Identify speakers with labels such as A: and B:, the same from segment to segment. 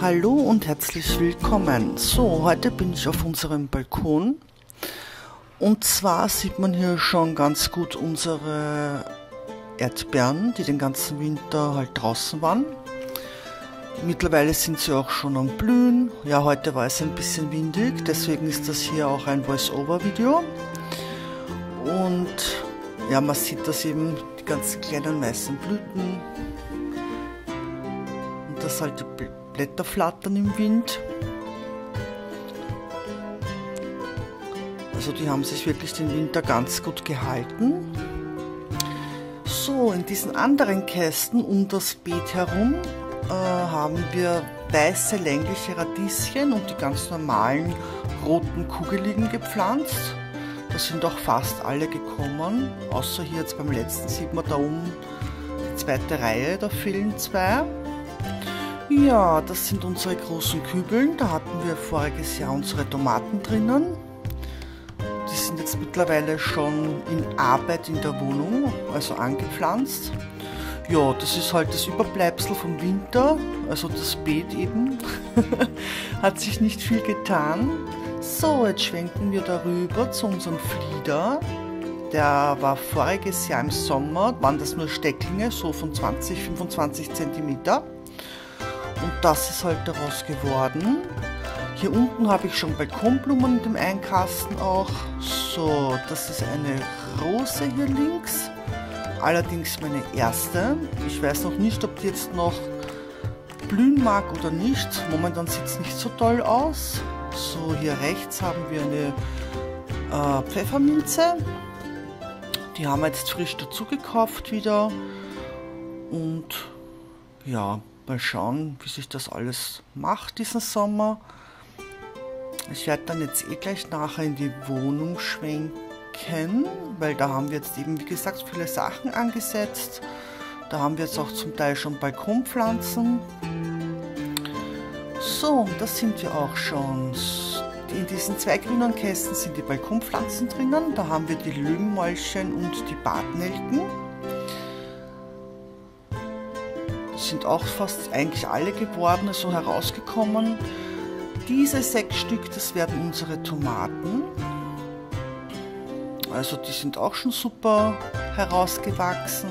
A: Hallo und herzlich willkommen. So, heute bin ich auf unserem Balkon. Und zwar sieht man hier schon ganz gut unsere Erdbeeren, die den ganzen Winter halt draußen waren. Mittlerweile sind sie auch schon am Blühen. Ja, heute war es ein bisschen windig, deswegen ist das hier auch ein Voice-Over-Video. Und ja, man sieht das eben, die ganzen kleinen weißen Blüten. Und das halt die Blätter flattern im Wind. Also die haben sich wirklich den Winter ganz gut gehalten. So, in diesen anderen Kästen um das Beet herum äh, haben wir weiße längliche Radieschen und die ganz normalen roten Kugeligen gepflanzt. Da sind auch fast alle gekommen, außer hier jetzt beim letzten sieht man da oben die zweite Reihe, da fehlen zwei. Ja, das sind unsere großen Kübeln. Da hatten wir voriges Jahr unsere Tomaten drinnen. Die sind jetzt mittlerweile schon in Arbeit in der Wohnung, also angepflanzt. Ja, das ist halt das Überbleibsel vom Winter, also das Beet eben. Hat sich nicht viel getan. So, jetzt schwenken wir darüber zu unserem Flieder. Der war voriges Jahr im Sommer, waren das nur Stecklinge, so von 20, 25 Zentimeter. Und das ist halt daraus geworden. Hier unten habe ich schon Balkonblumen dem Einkasten auch. So, das ist eine Rose hier links. Allerdings meine erste. Ich weiß noch nicht, ob die jetzt noch blühen mag oder nicht. Momentan sieht es nicht so toll aus. So, hier rechts haben wir eine äh, Pfefferminze. Die haben wir jetzt frisch dazu gekauft wieder. Und ja, Mal schauen, wie sich das alles macht diesen Sommer. Ich werde dann jetzt eh gleich nachher in die Wohnung schwenken, weil da haben wir jetzt eben, wie gesagt, viele Sachen angesetzt. Da haben wir jetzt auch zum Teil schon Balkonpflanzen. So, da sind wir auch schon. In diesen zwei grünen Kästen sind die Balkonpflanzen drinnen. Da haben wir die Löwenmäulchen und die Bartnelken. sind auch fast eigentlich alle geworden, so herausgekommen. Diese sechs Stück, das werden unsere Tomaten. Also die sind auch schon super herausgewachsen.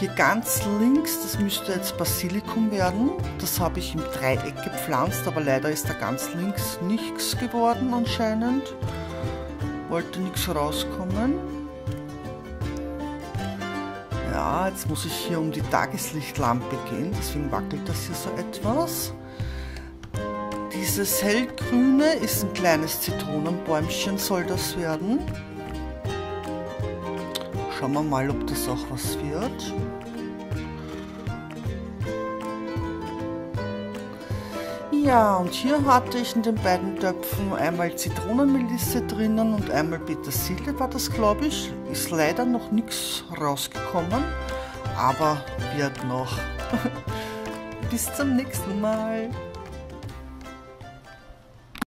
A: Hier ganz links, das müsste jetzt Basilikum werden. Das habe ich im Dreieck gepflanzt, aber leider ist da ganz links nichts geworden anscheinend. Wollte nichts rauskommen. Ja, jetzt muss ich hier um die Tageslichtlampe gehen, deswegen wackelt das hier so etwas. Dieses hellgrüne ist ein kleines Zitronenbäumchen, soll das werden. Schauen wir mal, ob das auch was wird. Ja, und hier hatte ich in den beiden Töpfen einmal Zitronenmelisse drinnen und einmal Petersilie war das, glaube ich. Ist leider noch nichts rausgekommen, aber wird noch. Bis zum nächsten Mal.